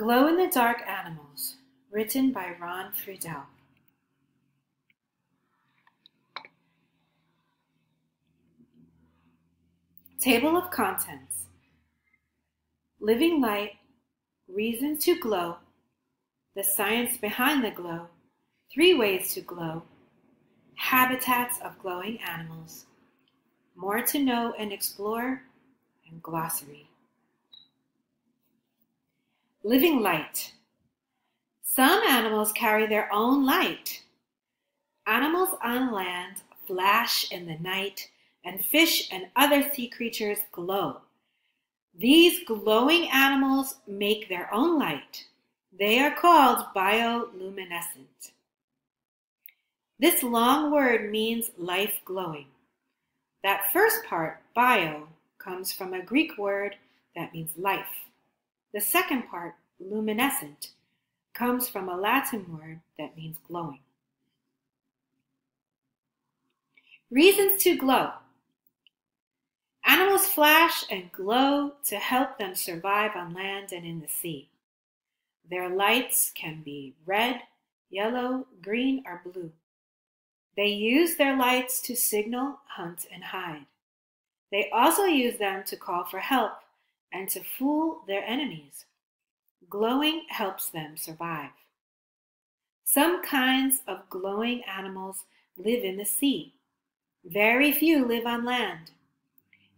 Glow in the Dark Animals, written by Ron Friedel. Table of Contents Living Light, Reason to Glow, The Science Behind the Glow, Three Ways to Glow, Habitats of Glowing Animals, More to Know and Explore, and Glossary. Living light. Some animals carry their own light. Animals on land flash in the night, and fish and other sea creatures glow. These glowing animals make their own light. They are called bioluminescent. This long word means life glowing. That first part, bio, comes from a Greek word that means life. The second part, luminescent, comes from a Latin word that means glowing. Reasons to glow. Animals flash and glow to help them survive on land and in the sea. Their lights can be red, yellow, green, or blue. They use their lights to signal, hunt, and hide. They also use them to call for help and to fool their enemies. Glowing helps them survive. Some kinds of glowing animals live in the sea. Very few live on land.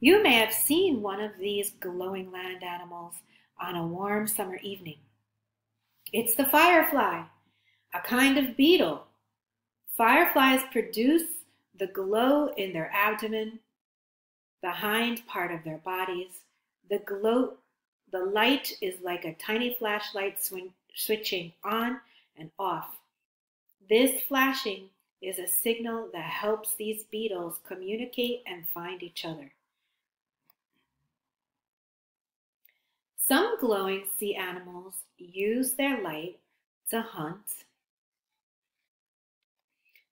You may have seen one of these glowing land animals on a warm summer evening. It's the firefly, a kind of beetle. Fireflies produce the glow in their abdomen, the hind part of their bodies, the glow, the light is like a tiny flashlight swing, switching on and off. This flashing is a signal that helps these beetles communicate and find each other. Some glowing sea animals use their light to hunt.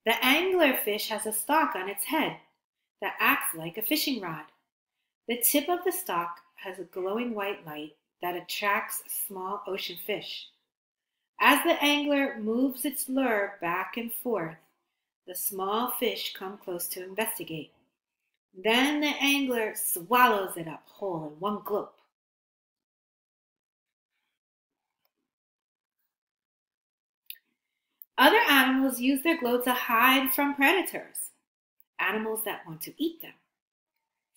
The anglerfish has a stalk on its head that acts like a fishing rod. The tip of the stalk has a glowing white light that attracts small ocean fish. As the angler moves its lure back and forth, the small fish come close to investigate. Then the angler swallows it up whole in one gulp. Other animals use their glow to hide from predators, animals that want to eat them.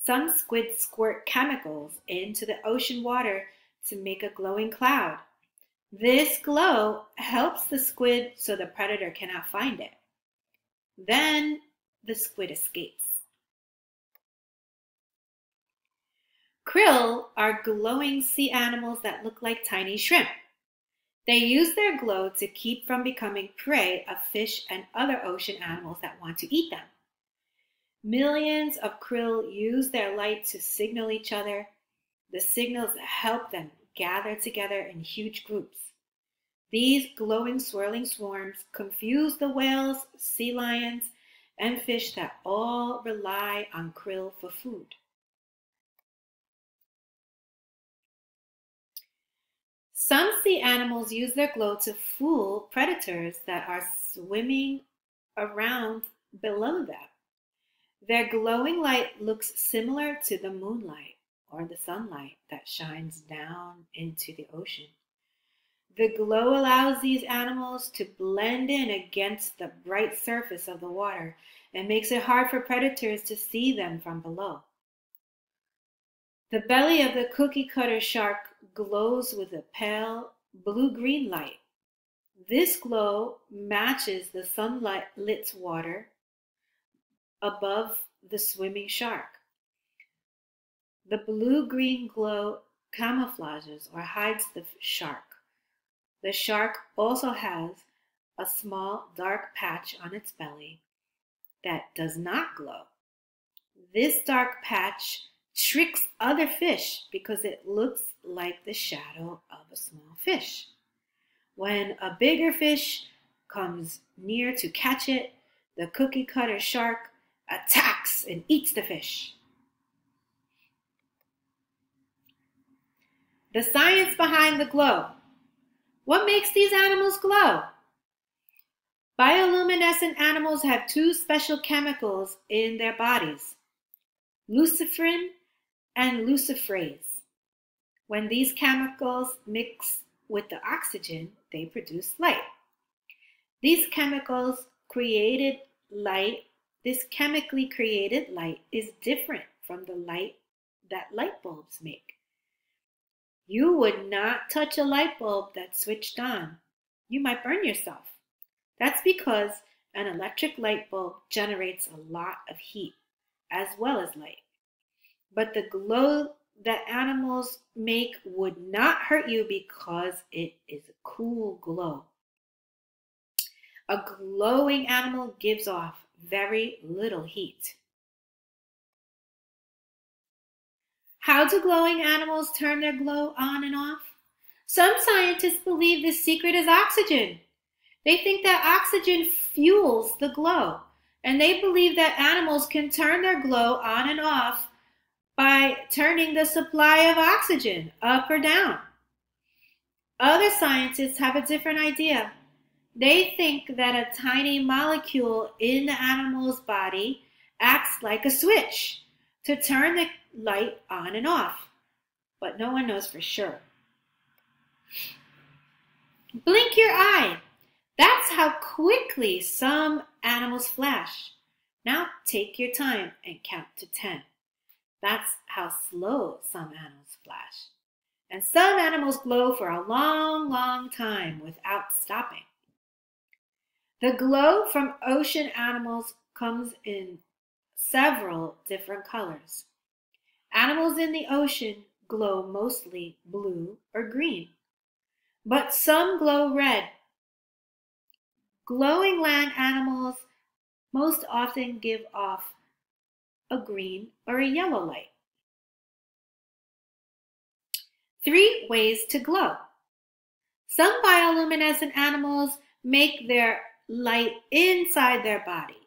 Some squid squirt chemicals into the ocean water to make a glowing cloud. This glow helps the squid so the predator cannot find it. Then the squid escapes. Krill are glowing sea animals that look like tiny shrimp. They use their glow to keep from becoming prey of fish and other ocean animals that want to eat them. Millions of krill use their light to signal each other. The signals help them gather together in huge groups. These glowing, swirling swarms confuse the whales, sea lions, and fish that all rely on krill for food. Some sea animals use their glow to fool predators that are swimming around below them. Their glowing light looks similar to the moonlight or the sunlight that shines down into the ocean. The glow allows these animals to blend in against the bright surface of the water and makes it hard for predators to see them from below. The belly of the cookie cutter shark glows with a pale blue green light. This glow matches the sunlight lit water above the swimming shark. The blue green glow camouflages or hides the shark. The shark also has a small dark patch on its belly that does not glow. This dark patch tricks other fish because it looks like the shadow of a small fish. When a bigger fish comes near to catch it, the cookie cutter shark attacks and eats the fish. The science behind the glow. What makes these animals glow? Bioluminescent animals have two special chemicals in their bodies luciferin and luciferase. When these chemicals mix with the oxygen, they produce light. These chemicals created light, this chemically created light is different from the light that light bulbs make. You would not touch a light bulb that's switched on. You might burn yourself. That's because an electric light bulb generates a lot of heat as well as light. But the glow that animals make would not hurt you because it is a cool glow. A glowing animal gives off very little heat. How do glowing animals turn their glow on and off? Some scientists believe the secret is oxygen. They think that oxygen fuels the glow, and they believe that animals can turn their glow on and off by turning the supply of oxygen up or down. Other scientists have a different idea. They think that a tiny molecule in the animal's body acts like a switch to turn the light on and off, but no one knows for sure. Blink your eye. That's how quickly some animals flash. Now take your time and count to 10. That's how slow some animals flash. And some animals glow for a long, long time without stopping. The glow from ocean animals comes in several different colors. Animals in the ocean glow mostly blue or green, but some glow red. Glowing land animals most often give off a green or a yellow light. Three ways to glow. Some bioluminescent animals make their light inside their body.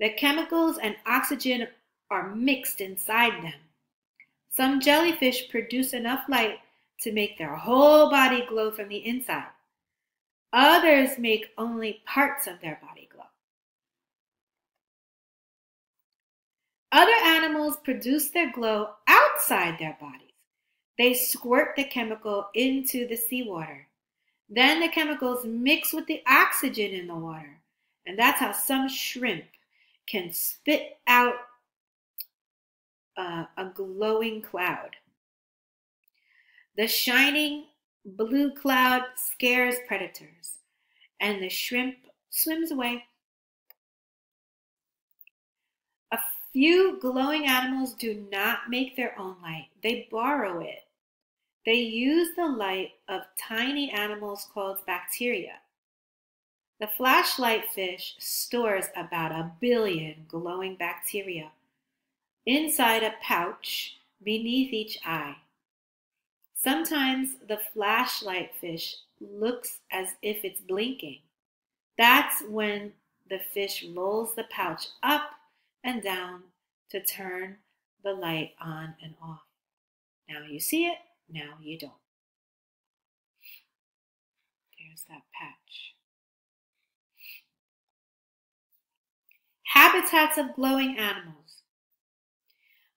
The chemicals and oxygen are mixed inside them. Some jellyfish produce enough light to make their whole body glow from the inside. Others make only parts of their body glow. Other animals produce their glow outside their bodies. They squirt the chemical into the seawater. Then the chemicals mix with the oxygen in the water. And that's how some shrimp can spit out uh, a glowing cloud. The shining blue cloud scares predators, and the shrimp swims away. A few glowing animals do not make their own light, they borrow it. They use the light of tiny animals called bacteria. The flashlight fish stores about a billion glowing bacteria inside a pouch beneath each eye. Sometimes the flashlight fish looks as if it's blinking. That's when the fish rolls the pouch up and down to turn the light on and off. Now you see it, now you don't. There's that patch. Habitats of glowing animals.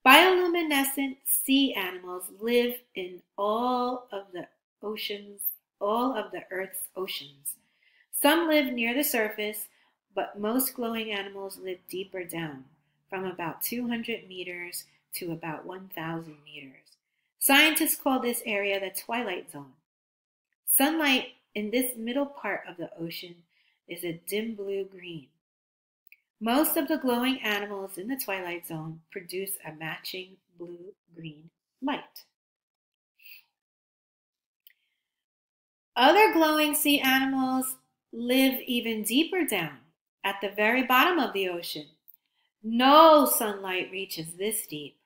Bioluminescent sea animals live in all of the oceans, all of the Earth's oceans. Some live near the surface, but most glowing animals live deeper down, from about 200 meters to about 1,000 meters. Scientists call this area the twilight zone. Sunlight in this middle part of the ocean is a dim blue green. Most of the glowing animals in the twilight zone produce a matching blue-green light. Other glowing sea animals live even deeper down, at the very bottom of the ocean. No sunlight reaches this deep.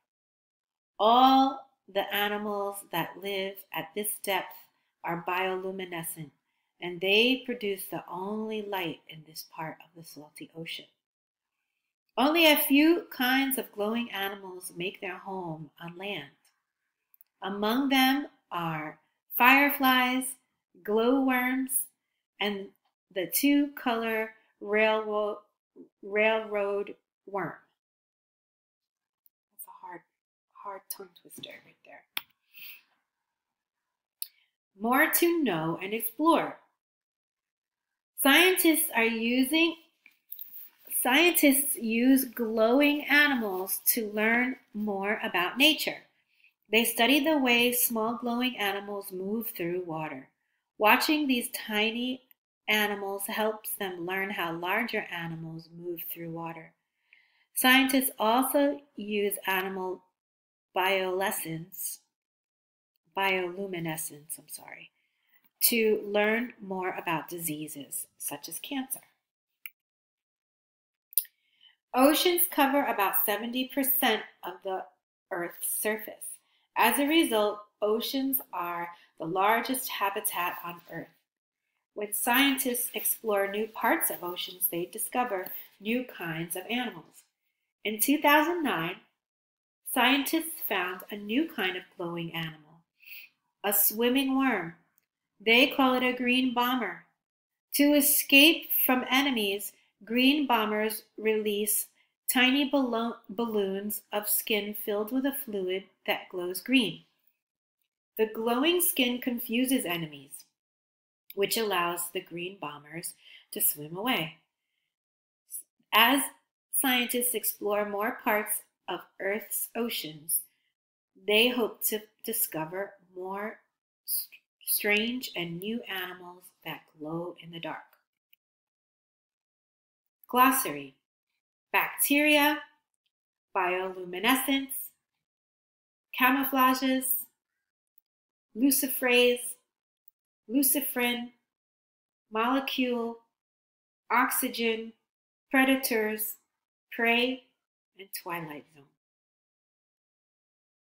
All the animals that live at this depth are bioluminescent, and they produce the only light in this part of the salty ocean. Only a few kinds of glowing animals make their home on land. Among them are fireflies, glowworms, and the two color railroad, railroad worm. That's a hard, hard tongue twister right there. More to know and explore. Scientists are using scientists use glowing animals to learn more about nature. They study the way small glowing animals move through water. Watching these tiny animals helps them learn how larger animals move through water. Scientists also use animal bioluminescence, bioluminescence, I'm sorry, to learn more about diseases such as cancer. Oceans cover about 70% of the Earth's surface. As a result, oceans are the largest habitat on Earth. When scientists explore new parts of oceans, they discover new kinds of animals. In 2009, scientists found a new kind of glowing animal, a swimming worm. They call it a green bomber. To escape from enemies, green bombers release tiny balloons of skin filled with a fluid that glows green. The glowing skin confuses enemies which allows the green bombers to swim away. As scientists explore more parts of Earth's oceans, they hope to discover more st- strange and new animals that glow in the dark. Glossary Bacteria, bioluminescence, camouflages, luciferase, luciferin, molecule, oxygen, predators, prey, and twilight zone.